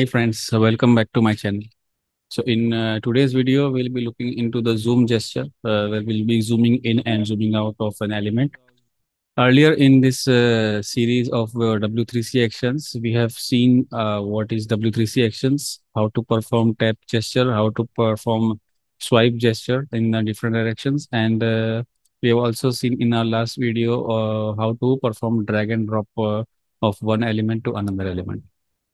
Hi friends, welcome back to my channel. So in uh, today's video, we'll be looking into the zoom gesture uh, where we'll be zooming in and zooming out of an element. Earlier in this uh, series of uh, W3C actions, we have seen uh, what is W3C actions, how to perform tap gesture, how to perform swipe gesture in different directions. And uh, we have also seen in our last video how to perform drag and drop of one element to another element.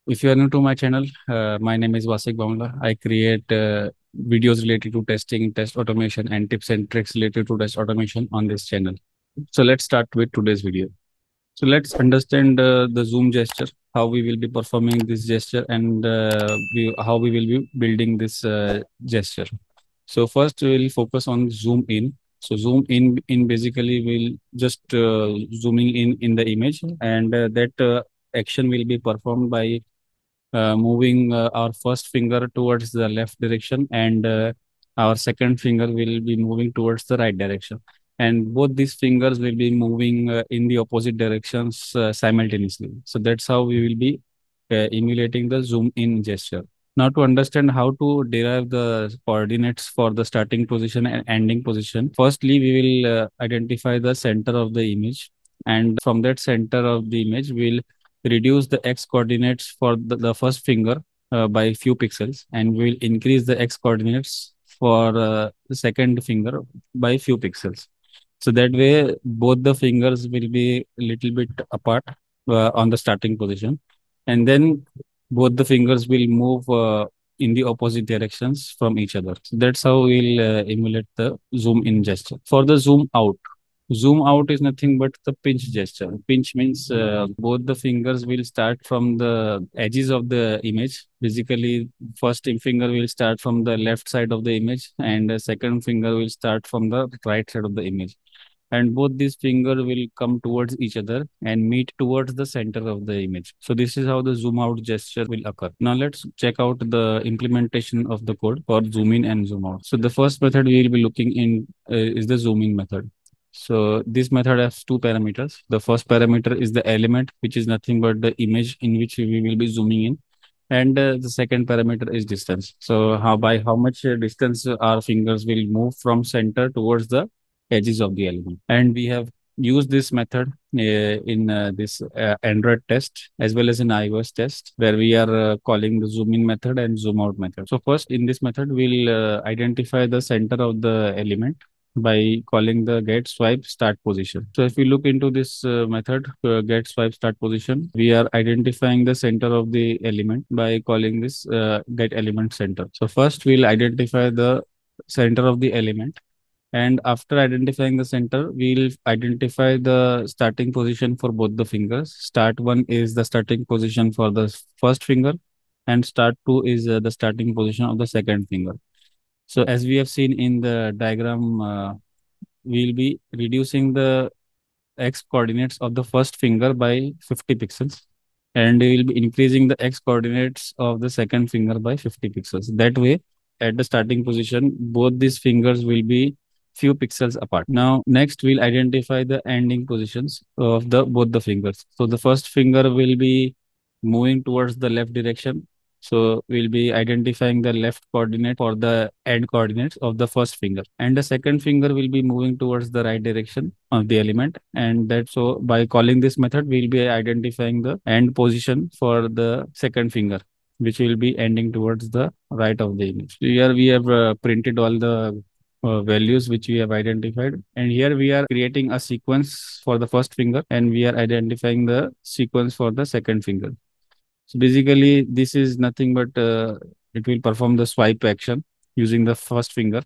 If you are new to my channel, uh, my name is Wasiq Bhamla. I create uh, videos related to testing, test automation, and tips and tricks related to test automation on this channel. So let's start with today's video. So let's understand uh, the zoom gesture, how we will be performing this gesture, and uh, we, how we will be building this uh, gesture. So first we will focus on zoom in. So zoom in in basically will just uh, zooming in in the image, and that action will be performed by moving uh, our first finger towards the left direction and uh, our second finger will be moving towards the right direction. And both these fingers will be moving uh, in the opposite directions uh, simultaneously. So that's how we will be uh, emulating the zoom in gesture. Now to understand how to derive the coordinates for the starting position and ending position firstly we will identify the center of the image. And from that center of the image we'll reduce the x coordinates for the, the first finger uh, by few pixels and we'll increase the x coordinates for uh, the second finger by few pixels. So that way, both the fingers will be a little bit apart uh, on the starting position. And then both the fingers will move uh, in the opposite directions from each other. So that's how we'll uh, emulate the zoom in gesture. For the zoom out, Zoom out is nothing but the pinch gesture. Pinch means uh, both the fingers will start from the edges of the image. Basically, first finger will start from the left side of the image and the second finger will start from the right side of the image. And both these fingers will come towards each other and meet towards the center of the image. So this is how the zoom out gesture will occur. Now let's check out the implementation of the code for zoom in and zoom out. So the first method we will be looking in uh, is the zooming method. So this method has two parameters. The first parameter is the element, which is nothing but the image in which we will be zooming in. And uh, the second parameter is distance. So how by how much uh, distance our fingers will move from center towards the edges of the element. And we have used this method uh, in uh, this uh, Android test as well as in iOS test where we are uh, calling the zoom in method and zoom out method. So first in this method, we'll identify the center of the element by calling the get swipe start position. So if we look into this uh, method, uh, get swipe start position, we are identifying the center of the element by calling this uh, get element center. So first we'll identify the center of the element. And after identifying the center, we'll identify the starting position for both the fingers. Start one is the starting position for the first finger and start two is uh, the starting position of the second finger. So as we have seen in the diagram, uh, we'll be reducing the x coordinates of the first finger by 50 pixels and we will be increasing the x coordinates of the second finger by 50 pixels. That way, at the starting position, both these fingers will be few pixels apart. Now, next we'll identify the ending positions of the both the fingers. So the first finger will be moving towards the left direction so we'll be identifying the left coordinate for the end coordinates of the first finger. And the second finger will be moving towards the right direction of the element. And that so by calling this method, we'll be identifying the end position for the second finger which will be ending towards the right of the image. So here we have uh, printed all the uh, values which we have identified and here we are creating a sequence for the first finger and we are identifying the sequence for the second finger so basically, this is nothing but uh, it will perform the swipe action using the first finger.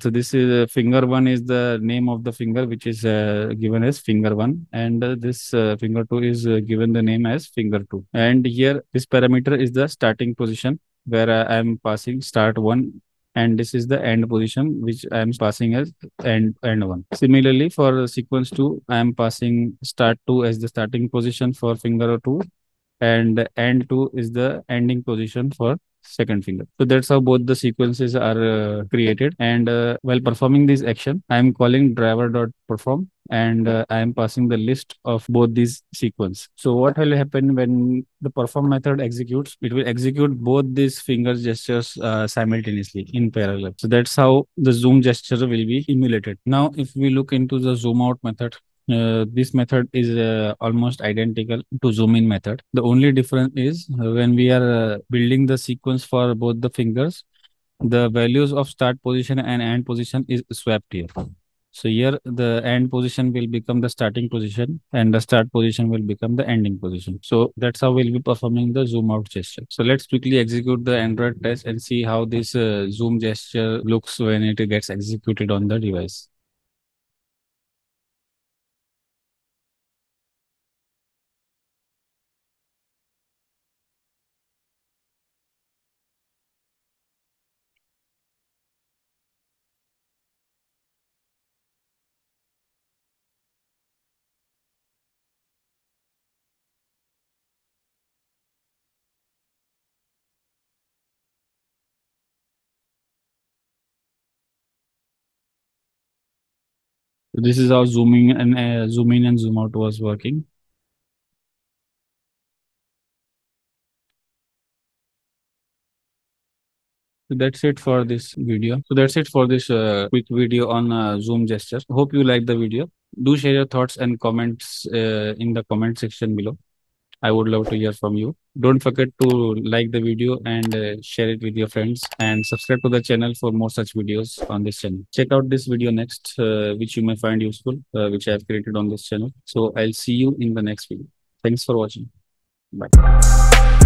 So this is uh, finger one is the name of the finger, which is uh, given as finger one. And uh, this uh, finger two is uh, given the name as finger two. And here this parameter is the starting position where I am passing start one. And this is the end position, which I am passing as end, end one. Similarly, for sequence two, I am passing start two as the starting position for finger two and end two is the ending position for second finger. So that's how both the sequences are uh, created. And uh, while performing this action, I'm calling driver dot perform and uh, I am passing the list of both these sequence. So what will happen when the perform method executes? It will execute both these finger gestures uh, simultaneously in parallel. So that's how the zoom gesture will be emulated. Now, if we look into the zoom out method, uh, this method is uh, almost identical to zoom in method. The only difference is when we are uh, building the sequence for both the fingers, the values of start position and end position is swapped here. So here the end position will become the starting position and the start position will become the ending position. So that's how we'll be performing the zoom out gesture. So let's quickly execute the Android test and see how this uh, zoom gesture looks when it gets executed on the device. This is how zooming and uh, zoom in and zoom out was working. So that's it for this video. So that's it for this uh, quick video on uh, zoom gesture. Hope you like the video. Do share your thoughts and comments uh, in the comment section below. I would love to hear from you. Don't forget to like the video and uh, share it with your friends and subscribe to the channel for more such videos on this channel. Check out this video next, uh, which you may find useful, uh, which I have created on this channel. So I'll see you in the next video. Thanks for watching. Bye.